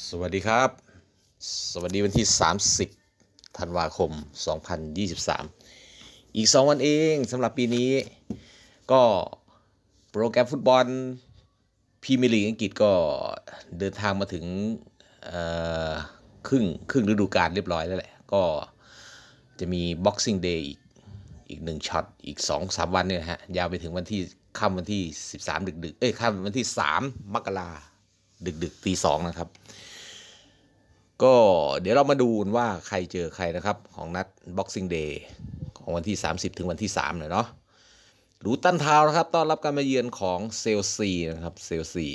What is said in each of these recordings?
สวัสดีครับ สวัสดีวันที่ 30 ธันวาคม 2023 อีก 2 วันเองสำหรับปีนี้ ก็โปรแกรมฟุตบอลพรีเมียร์ลีกอังกฤษก็เดินทางมาถึงครึ่งครึ่งฤดูกาลเรียบร้อยแล้วแหละ ก็จะมี Boxing Day อีกอีกหนึ่งช็อตอีก 2-3 วันเนี่ยฮะ ยาวไปถึงวันที่ค่ำวันที่ 13 ดึกๆ เอ้ยค่ำวันที่ 3 มกรา ดึกตีสองนะครับ ก็เดี๋ยวเรามาดูว่าใครเจอใครนะครับ ของนัด Boxing Day ของวันที่ 30 ถึงวันที่3เลยเนาะลูตันทาวน์นะครับ ต้อนรับการมาเยือนของเชลซีนะครับเชลซี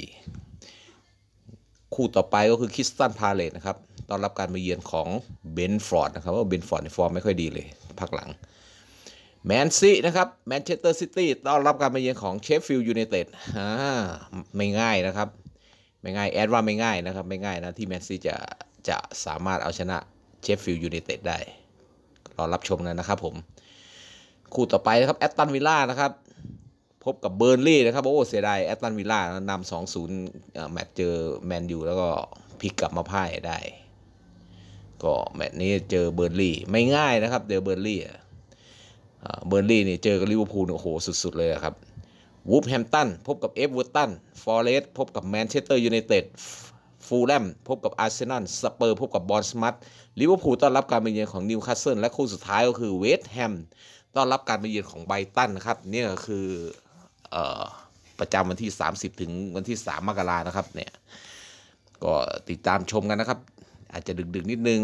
คู่ต่อไปก็คือคริสตัลพาเลซนะครับต้อนรับการมาเยือนของเบรนท์ฟอร์ดนะครับว่าเบรนท์ฟอร์ดในฟอร์มไม่ค่อยดีเลยพักหลังแมนซินะครับแมนเชสเตอร์ซิตี้ต้อนรับการมาเยือนของเชฟฟิลด์ยูไนเต็ดอ่าไม่ง่ายนะครับ ไม่ง่าย แอดว่าไม่ง่ายนะครับ ไม่ง่ายนะ ที่แมนซิจะจะสามารถเอาชนะเชฟฟิลด์ยูไนเต็ดได้ รอรับชมกันนะครับผม คู่ต่อไปนะครับแอสตันวิลล่านะครับ พบกับเบอร์นลี่นะครับ โอ้เสียดายแอสตันวิลล่านำสองศูนย์แมตช์เจอแมนยูแล้วก็พลิกกลับมาพ่ายได้ ก็แมตช์นี้เจอเบอร์นลี่ไม่ง่ายนะครับเจอเบอร์นลี่เบอร์นลี่เนี่ยเจอกับลิเวอร์พูลโอ้โหสุด ๆ เลยครับ วูล์ฟแฮมป์ตันพบกับเอฟเวอร์ตัน ฟอร์เรสต์พบกับแมนเชสเตอร์ยูไนเต็ด ฟูแล่มพบกับอาร์เซนอล สเปอร์พบกับบอร์นมัธลิเวอร์พูลต้อนรับการมาเยือนของนิวคาสเซิล และคู่สุดท้ายก็คือเวสต์แฮมต้อนรับการมาเยือนของไบรท์ตันนะครับนี่ก็คืออประจำวันที่ 30 ถึงวันที่ 3 มกรานะครับเนี่ยก็ติดตามชมกันนะครับ อาจจะดึกๆนิดนึง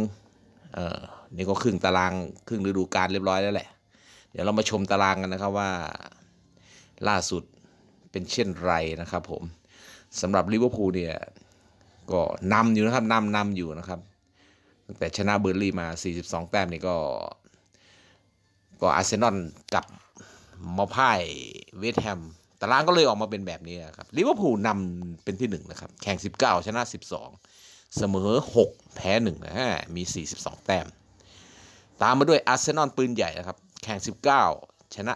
เออนี่ก็ครึ่งตารางครึ่งฤดูกาลเรียบร้อยแล้วแหละ เดี๋ยวเรามาชมตารางกันนะครับว่า ล่าสุดเป็นเช่นไรนะครับผมสำหรับลิเวอร์พูลเนี่ยก็นำอยู่นะครับนำนำอยู่นะครับตั้งแต่ชนะเบอร์นลี่มา 42 แต้มนี่ก็ ก็อาร์เซนอลกับมาพ่ายเวสต์แฮมตารางก็เลยออกมาเป็นแบบนี้ครับลิเวอร์พูลนำเป็นที่1นะครับแข่ง 19 ชนะ 12 เสมอ 6 แพ้1นะฮะมี 42 แต้ม ตามมาด้วยอาร์เซนอลปืนใหญ่นะครับ แข่ง 19 ชนะ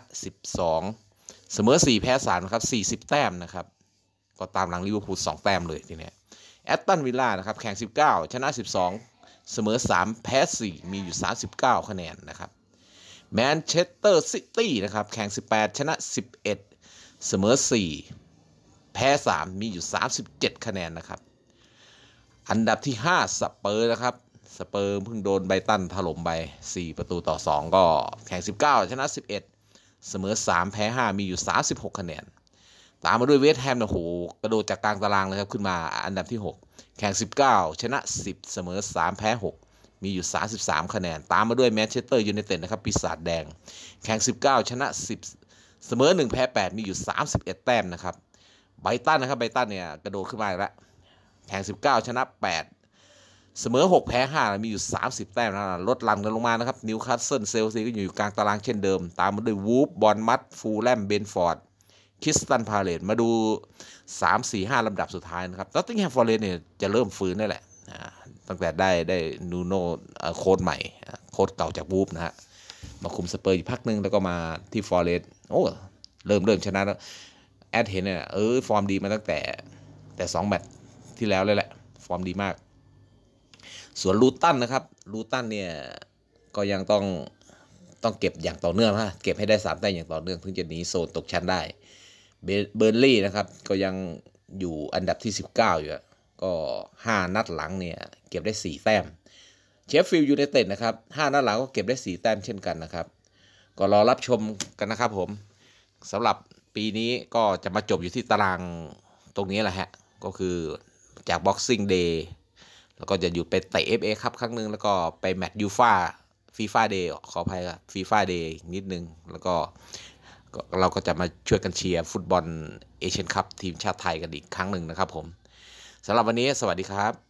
12 เสมอ 4 แพ้3นะครับ 40 แต้มนะครับ ก็ตามหลังลิเวอร์พูล2แต้มเลยทีเนี้ยแอสตันวิลล่านะครับแข่ง 19 ชนะ 12 เสมอ 3 แพ้ 4 มีอยู่ 39 คะแนนนะครับแมนเชสเตอร์ซิตี้นะครับแข่ง 18 ชนะ 11 เสมอ 4 แพ้ 3 มีอยู่ 37 คะแนนนะครับ อันดับที่ 5 สเปอร์นะครับสเปอร์เพิ่งโดนไบรท์ตันถล่มไป 4 ประตูต่อ 2 ก็แข่ง 19 ชนะ 11 เสมอ 3 แพ้ 5 มีอยู่ 36 คะแนน ตามมาด้วยเวสต์แฮมนะโหกระโดดจากกลางตารางเลยครับขึ้นมาอันดับที่ 6 แข่ง 19 ชนะ 10 เสมอ 3 แพ้ 6 มีอยู่ 33 คะแนน ตามมาด้วยแมนเชสเตอร์ยูไนเต็ดนะครับปีศาจแดง แข่ง 19 ชนะ 10 เสมอ 1 แพ้ 8 มีอยู่ 31 แต้มนะครับไบรท์ตันนะครับไบรท์ตันเนี่ยกระโดดขึ้นมาแล้วแข่ง 19 ชนะ 8 เสมอ 6 แพ้5มีอยู่ 30 แต้มนะลดหลั่นกันลงมานะครับนิวคาสเซิลเชลซีก็อยู่กลางตารางเช่นเดิม ตามมาด้วยวูล์ฟบอร์นมัธฟูแล่มเบรนท์ฟอร์ดคริสตัลพาเลซมาดู 3 4 5ลำดับสุดท้ายนะครับน็อตติงแฮมฟอร์เรสต์เนี่ยจะเริ่มฟื้นนี่แหละตั้งแต่ได้ได้นูโนโค้ชใหม่ โค้ชเก่าจากวูล์ฟนะฮะมาคุมสเปอร์อยู่พักนึงแล้วก็มาที่ฟอเรสต์โอ้เริ่มเริ่มชนะแล้วแอดเห็นเนี่ยเออฟอร์มดีมาตั้งแต่แต่สองแมตช์ที่แล้วเลยแหละ ฟอร์มดีมาก ส่วนลูตันนะครับลูตันเนี่ยก็ยังต้องต้องเก็บอย่างต่อเนื่องนะเก็บให้ได้สามแต้มอย่างต่อเนื่องถึงจะหนีโซนตกชั้นได้เบิร์นลีย์นะครับก็ยังอยู่อันดับที่ 19 อยู่ก็ 5 นัดหลังเนี่ยเก็บได้ 4 แต้มเชฟฟิลด์ยูไนเต็ดนะครับ5นัดหลังก็เก็บได้ 4 แต้มเช่นกันนะครับ ก็รอรับชมกันนะครับผมสำหรับปีนี้ก็จะมาจบอยู่ที่ตารางตรงนี้แหละฮะก็คือจาก Boxing Day แล้วก็จะหยุดไปเตะ FA ครับครั้งหนึ่งแล้วก็ไปแมตช์ยูฟ่า FIFA Day ขออภัยครับ FIFA Day นิดนึง แล้วก็เราก็จะมาช่วยกันเชียร์ฟุตบอลเอเชียนคัพทีมชาติไทยกันอีกครั้งหนึ่งนะครับผมสำหรับวันนี้สวัสดีครับ